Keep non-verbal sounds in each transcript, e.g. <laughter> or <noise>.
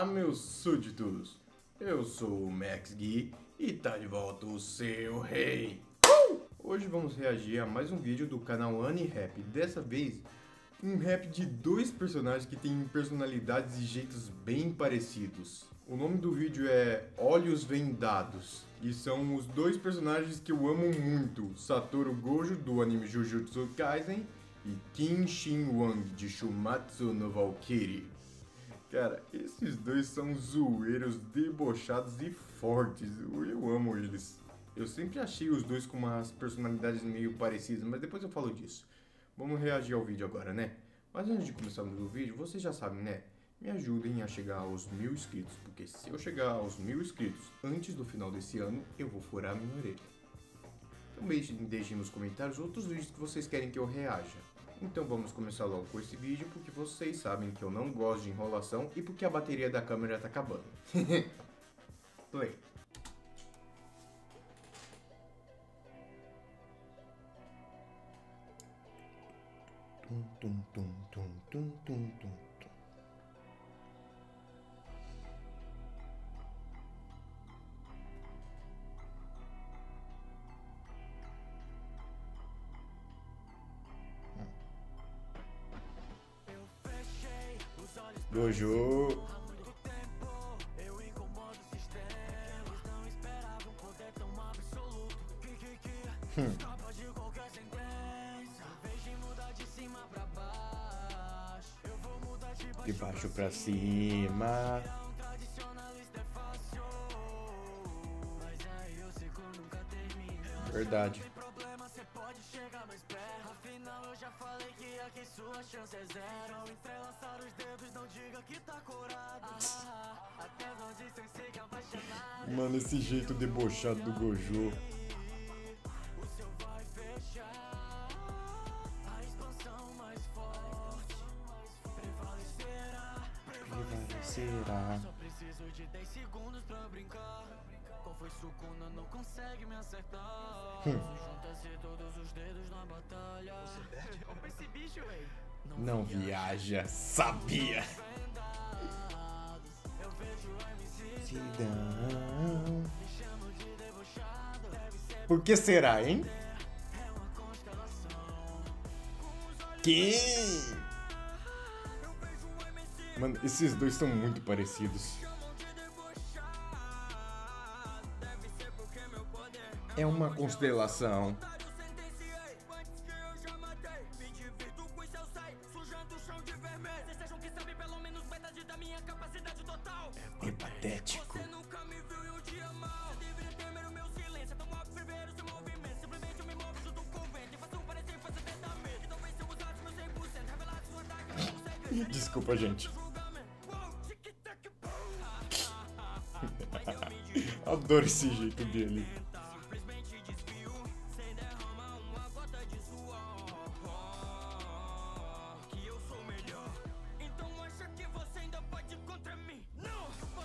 Olá, meus súditos! Eu sou o Max Gui e tá de volta o seu rei! Hoje vamos reagir a mais um vídeo do canal Annie Rap. Dessa vez, um rap de dois personagens que têm personalidades e jeitos bem parecidos. O nome do vídeo é Olhos Vendados e são os dois personagens que eu amo muito: Satoru Gojo do anime Jujutsu Kaisen e Kim Shin Wang de Shumatsu no Valkyrie. Cara, esses dois são zoeiros, debochados e fortes. Eu amo eles. Eu sempre achei os dois com umas personalidades meio parecidas, mas depois eu falo disso. Vamos reagir ao vídeo agora, né? Mas antes de começarmos o vídeo, vocês já sabem, né? Me ajudem a chegar aos mil inscritos, porque se eu chegar aos mil inscritos antes do final desse ano, eu vou furar minha orelha. Também deixem nos comentários outros vídeos que vocês querem que eu reaja. Então vamos começar logo com esse vídeo, porque vocês sabem que eu não gosto de enrolação e porque a bateria da câmera tá acabando. <laughs> Play. Tum, tum, tum, tum, tum, tum, tum. Gojo. Hum. De baixo pra cima. Verdade. Afinal eu já falei que aqui sua chance é zero Entrelaçar os dedos, não diga que tá curado. Até onde sem ser apaixonado Mano, esse jeito debochado do Gojo. O seu vai fechar. A expansão mais forte Prevalecerá Prevalecerá. Só preciso de 10 segundos pra brincar Qual foi sucuna, não consegue me acertar. Hum. Junta-se todos os dedos na batalha. <laughs> Esse bicho, Não, não viaja, sabia. Por que será, hein? Quem? Mano, esses dois são muito parecidos. É uma constelação. É patético. Desculpa, gente. <laughs> Adoro esse jeito dele.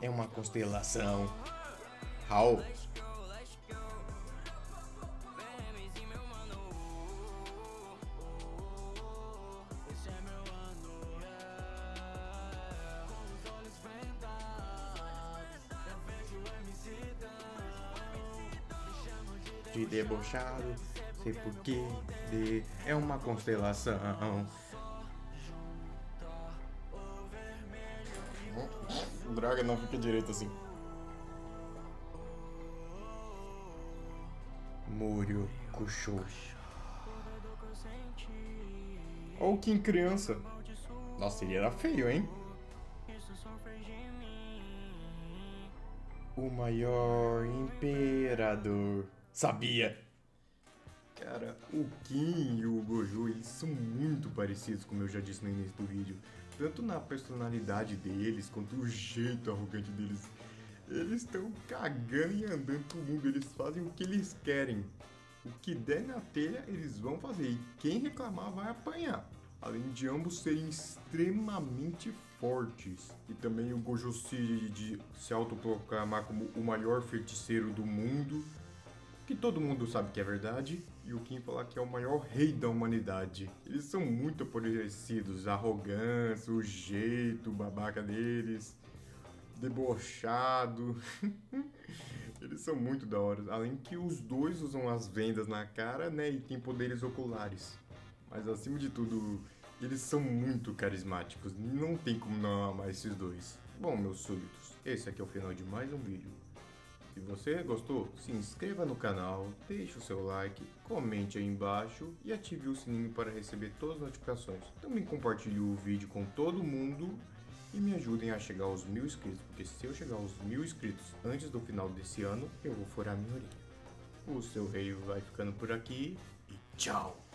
É uma constelação. How? de debochado, sei porquê, de é uma constelação. Droga, não fica direito assim. Múrio Cuxô. Olha o Kim criança. Nossa, ele era feio, hein? O maior imperador. Sabia. Cara, o Kim e o Gojo, eles são muito parecidos, como eu já disse no início do vídeo. Tanto na personalidade deles, quanto o jeito arrogante deles. Eles estão cagando e andando pro mundo, eles fazem o que eles querem. O que der na telha, eles vão fazer. E quem reclamar vai apanhar. Além de ambos serem extremamente fortes. E também o Gojo se, de se autoproclamar como o maior feiticeiro do mundo. Que todo mundo sabe que é verdade. E o Kim falar que é o maior rei da humanidade. Eles são muito parecidos. A arrogância, o jeito, babaca deles. Debochado. <laughs> Eles são muito da hora. Além que os dois usam as vendas na cara, né? E tem poderes oculares. Mas acima de tudo, eles são muito carismáticos. Não tem como não amar esses dois. Bom, meus súditos, esse aqui é o final de mais um vídeo. Se você gostou, se inscreva no canal, deixe o seu like, comente aí embaixo e ative o sininho para receber todas as notificações. Também compartilhe o vídeo com todo mundo e me ajudem a chegar aos mil inscritos, porque se eu chegar aos mil inscritos antes do final desse ano, eu vou furar minha orelha. O seu rei vai ficando por aqui e tchau!